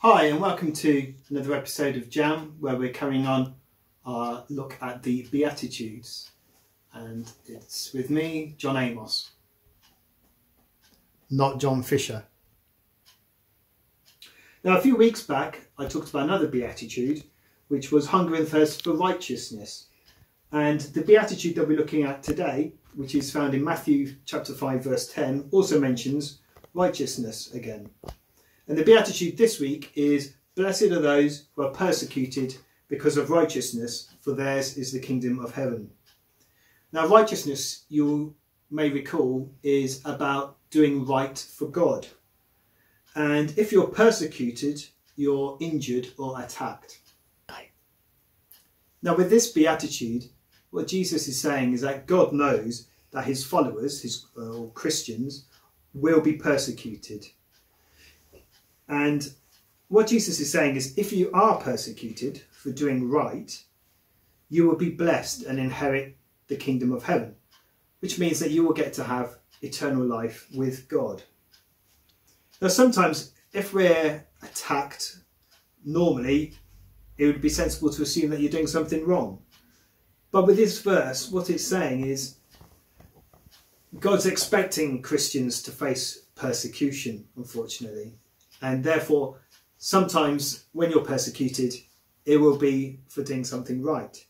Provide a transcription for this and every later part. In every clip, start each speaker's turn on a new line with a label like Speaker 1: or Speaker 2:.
Speaker 1: Hi, and welcome to another episode of Jam, where we're carrying on our look at the Beatitudes. And it's with me, John Amos, not John Fisher. Now, a few weeks back, I talked about another Beatitude, which was hunger and thirst for righteousness. And the Beatitude that we're looking at today, which is found in Matthew chapter 5, verse 10, also mentions righteousness again. And the Beatitude this week is Blessed are those who are persecuted because of righteousness, for theirs is the kingdom of heaven. Now, righteousness, you may recall, is about doing right for God. And if you're persecuted, you're injured or attacked. Now, with this beatitude, what Jesus is saying is that God knows that his followers, his uh, or Christians, will be persecuted. And what Jesus is saying is if you are persecuted for doing right, you will be blessed and inherit the kingdom of heaven, which means that you will get to have eternal life with God. Now, sometimes if we're attacked, normally it would be sensible to assume that you're doing something wrong. But with this verse, what it's saying is God's expecting Christians to face persecution, unfortunately. And therefore, sometimes when you're persecuted, it will be for doing something right.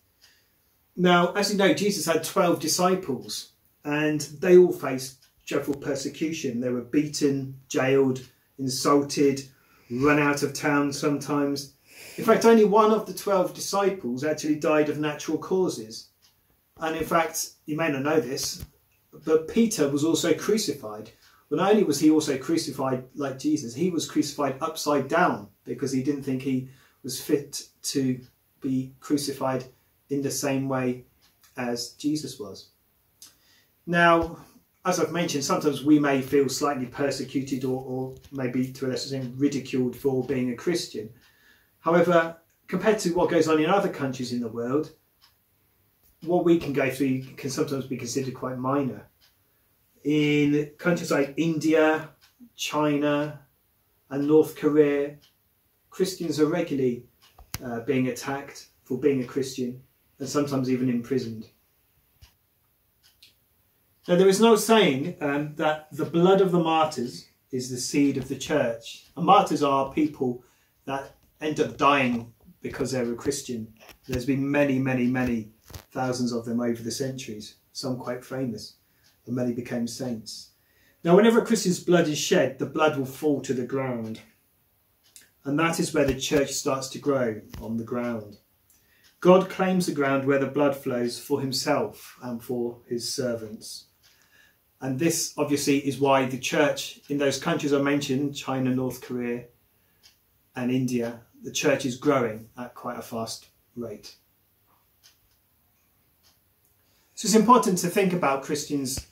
Speaker 1: Now, as you know, Jesus had 12 disciples and they all faced dreadful persecution. They were beaten, jailed, insulted, run out of town sometimes. In fact, only one of the 12 disciples actually died of natural causes. And in fact, you may not know this, but Peter was also crucified. But not only was he also crucified like Jesus, he was crucified upside down because he didn't think he was fit to be crucified in the same way as Jesus was. Now, as I've mentioned, sometimes we may feel slightly persecuted or, or maybe to a lesser extent ridiculed for being a Christian. However, compared to what goes on in other countries in the world, what we can go through can sometimes be considered quite minor in countries like India, China, and North Korea, Christians are regularly uh, being attacked for being a Christian and sometimes even imprisoned. Now, there is no saying um, that the blood of the martyrs is the seed of the church. And martyrs are people that end up dying because they're a Christian. There's been many, many, many thousands of them over the centuries, some quite famous and many became saints. Now, whenever a Christian's blood is shed, the blood will fall to the ground. And that is where the church starts to grow on the ground. God claims the ground where the blood flows for himself and for his servants. And this obviously is why the church in those countries I mentioned, China, North Korea, and India, the church is growing at quite a fast rate. So it's important to think about Christians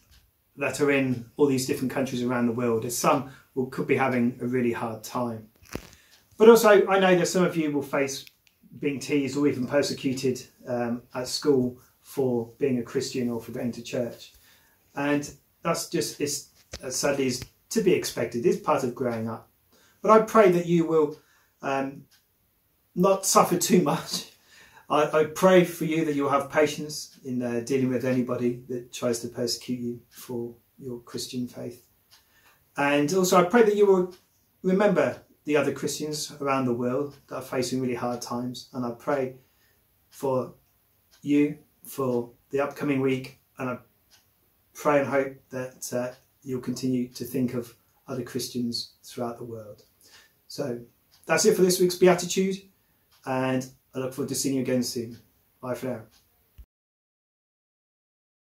Speaker 1: that are in all these different countries around the world, as some will, could be having a really hard time. But also, I know that some of you will face being teased or even persecuted um, at school for being a Christian or for going to church. And that's just, it's, sadly, is to be expected. It's part of growing up. But I pray that you will um, not suffer too much. I, I, pray for you that you'll have patience in uh, dealing with anybody that tries to persecute you for your Christian faith. And also, I pray that you will remember the other Christians around the world that are facing really hard times. And I pray for you for the upcoming week. And I pray and hope that uh, you'll continue to think of other Christians throughout the world. So that's it for this week's Beatitude. And I look forward to seeing you again soon. Bye for now.